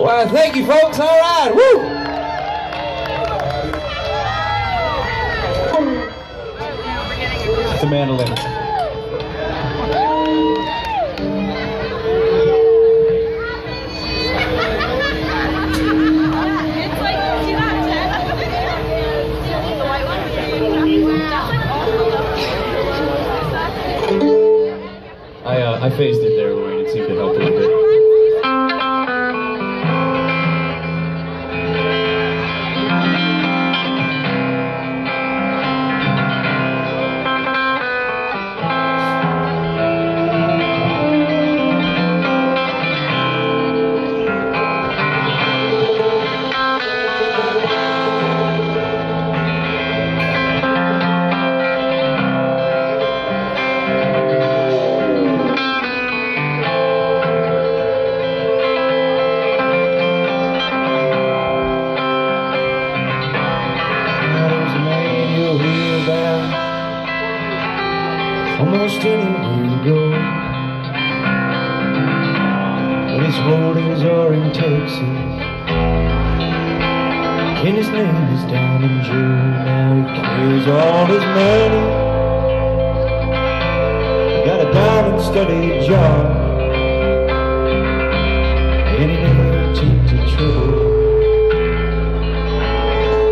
Well, thank you, folks. All right. Woo! The mandolin. I, uh, I phased it. and steady job And it never the trouble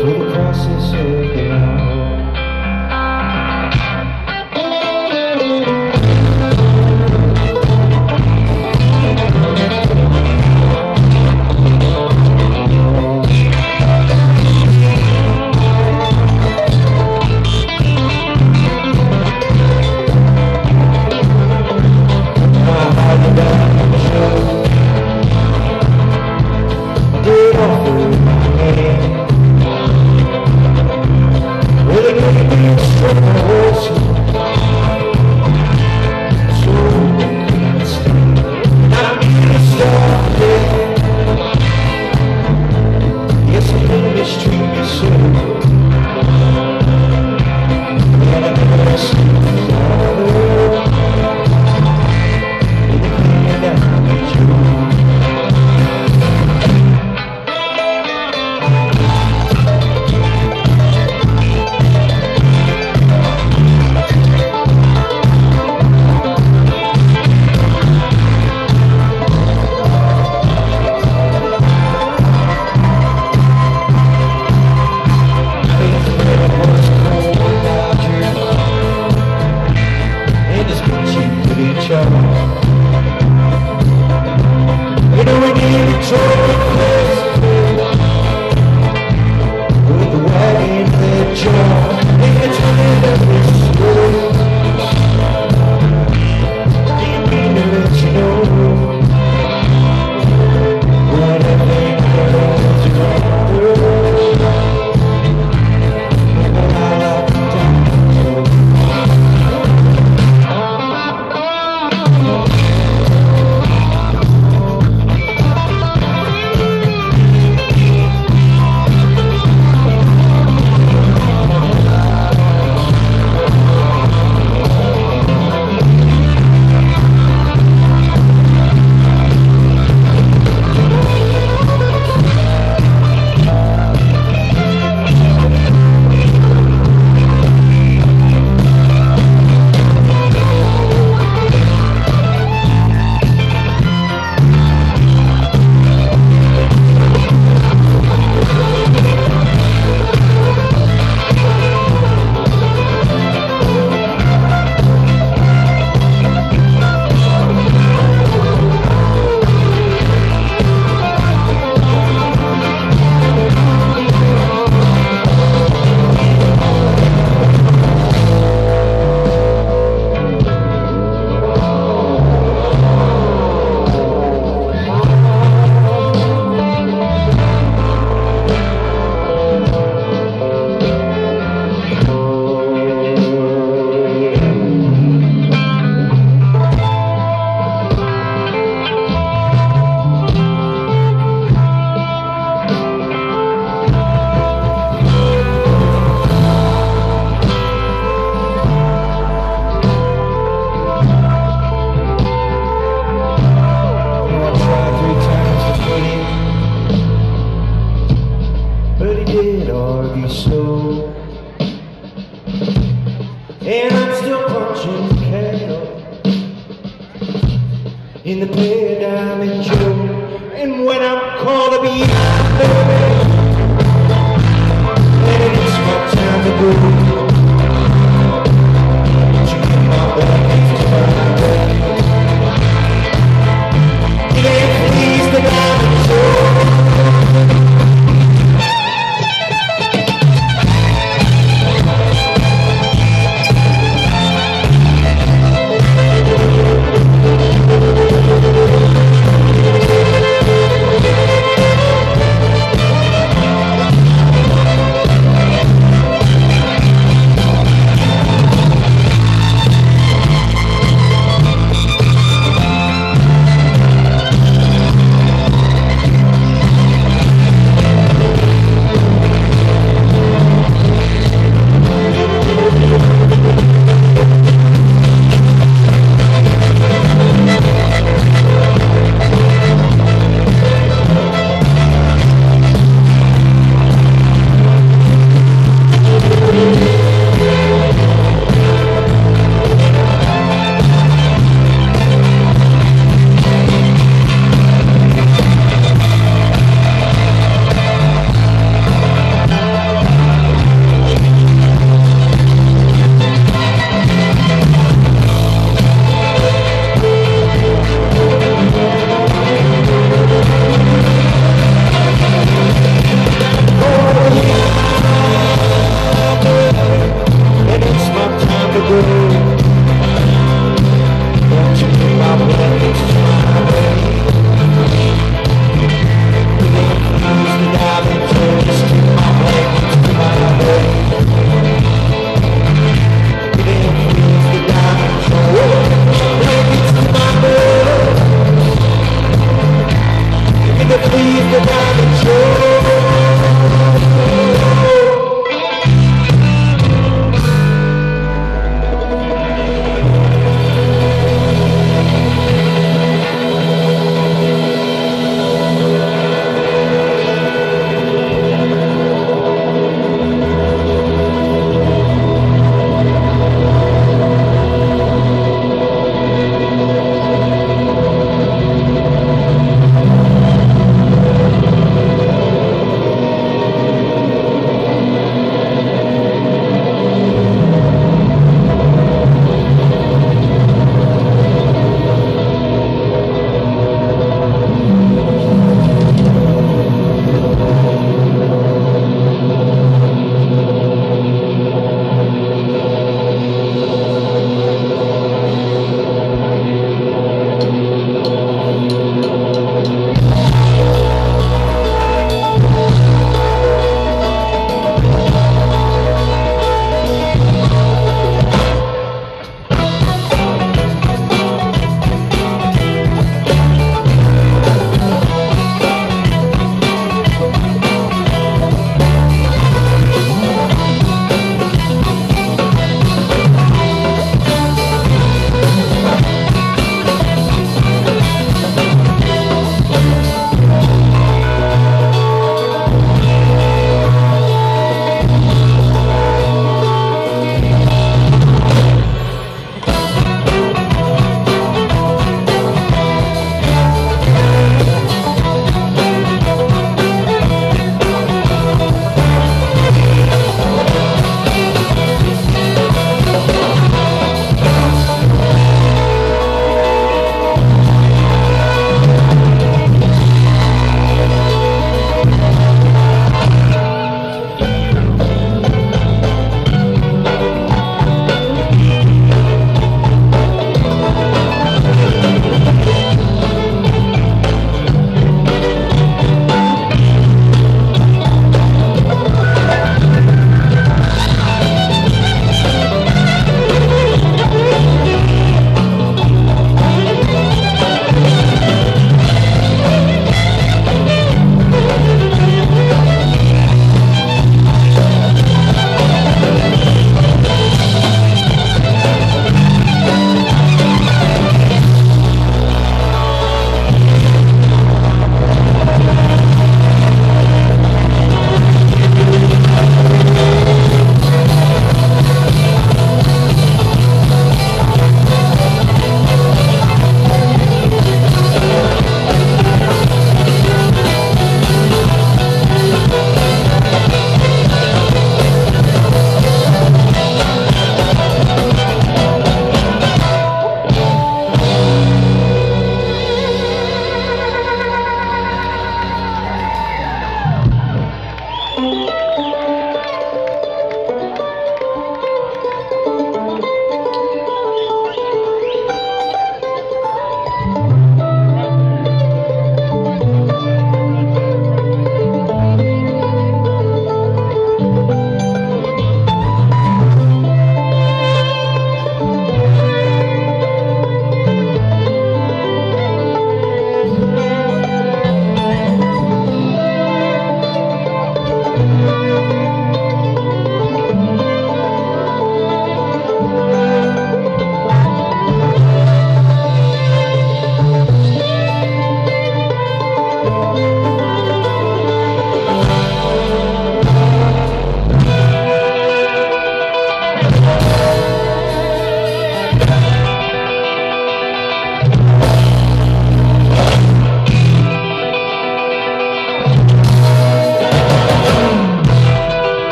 For the process of the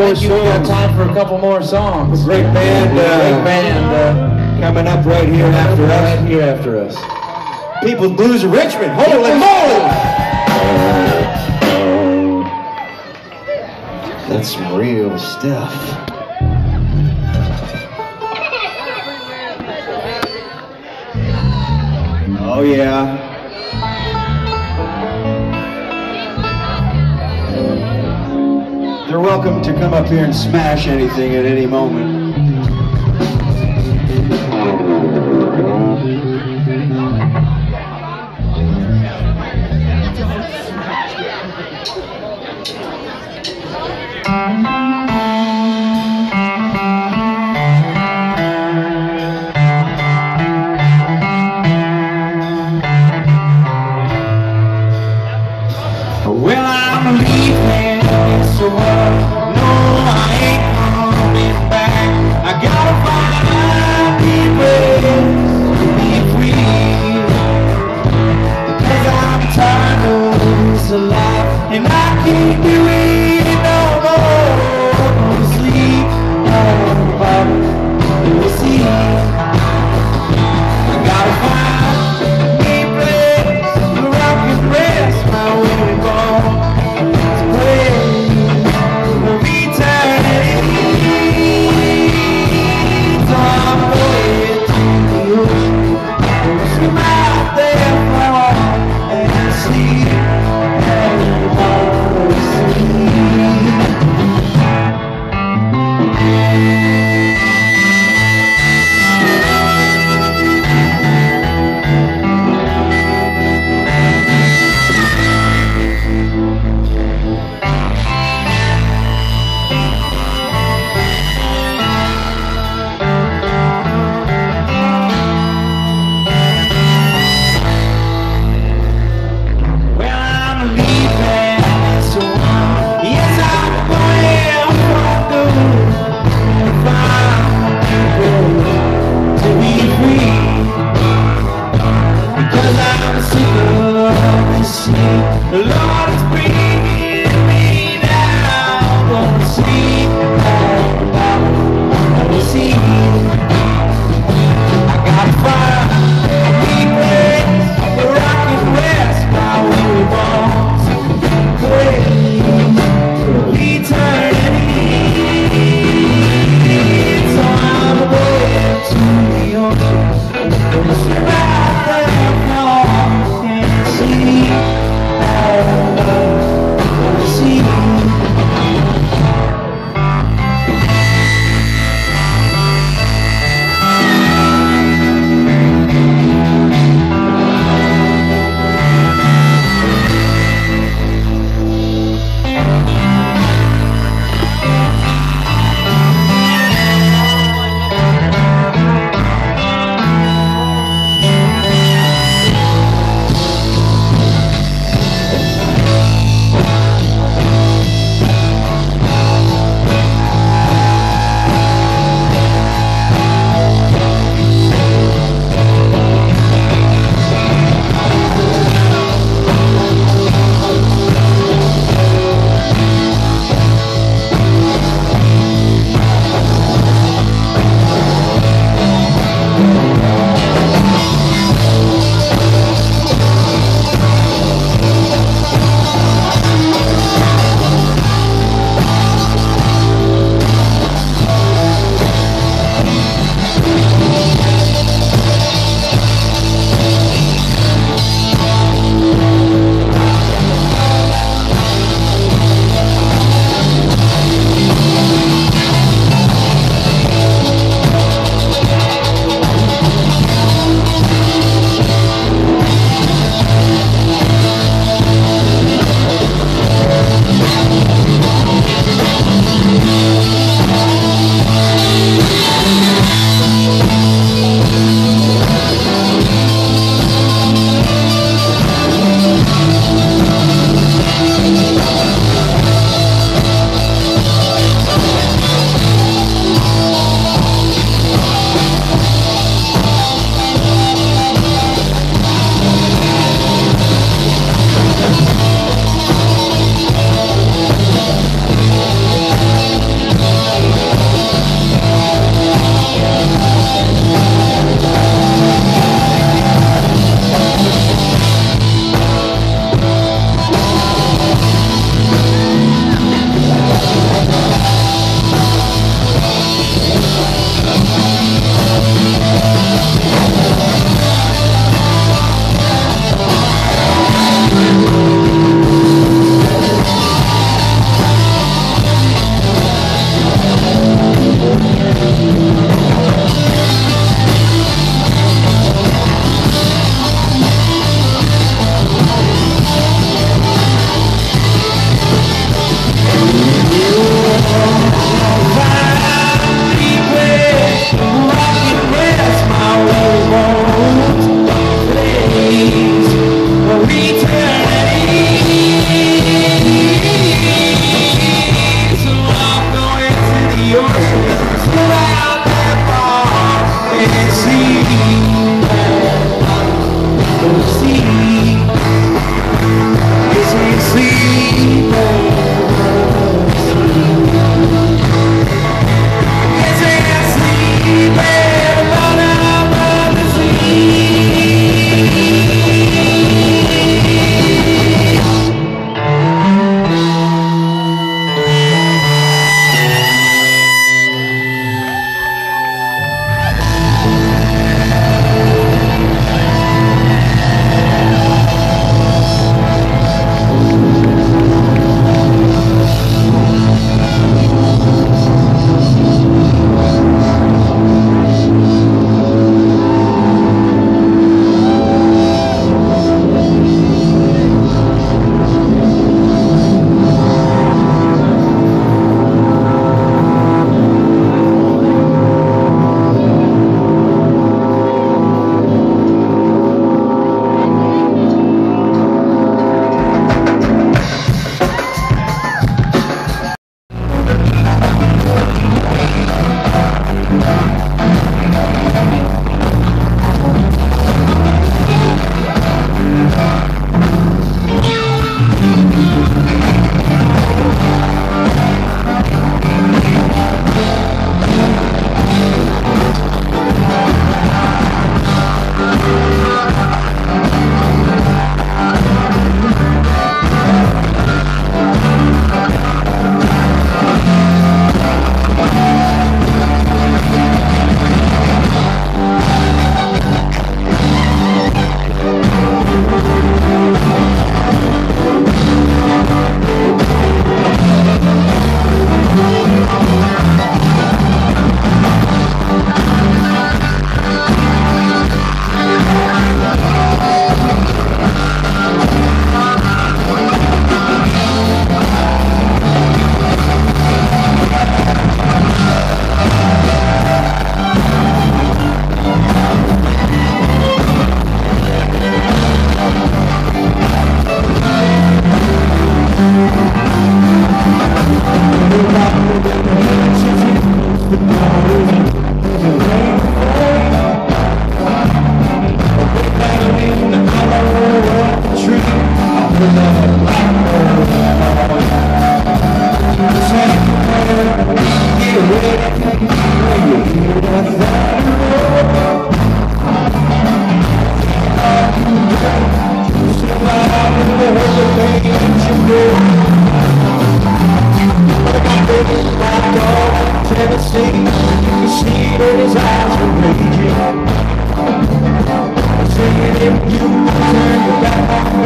more think We Got time for a couple more songs. A great band, uh, great band uh, coming up right here after right us. Here after us. People Blues Richmond. Holy moly! That's some real stuff. Oh yeah. welcome to come up here and smash anything at any moment. Thank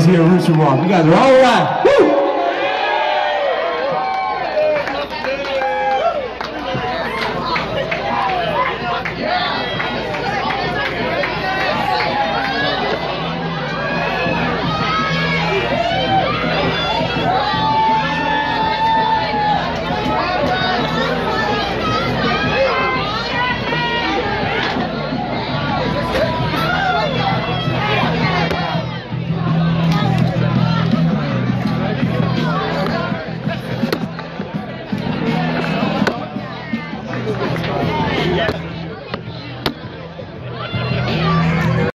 guys here at Rooster Walk. You guys are all!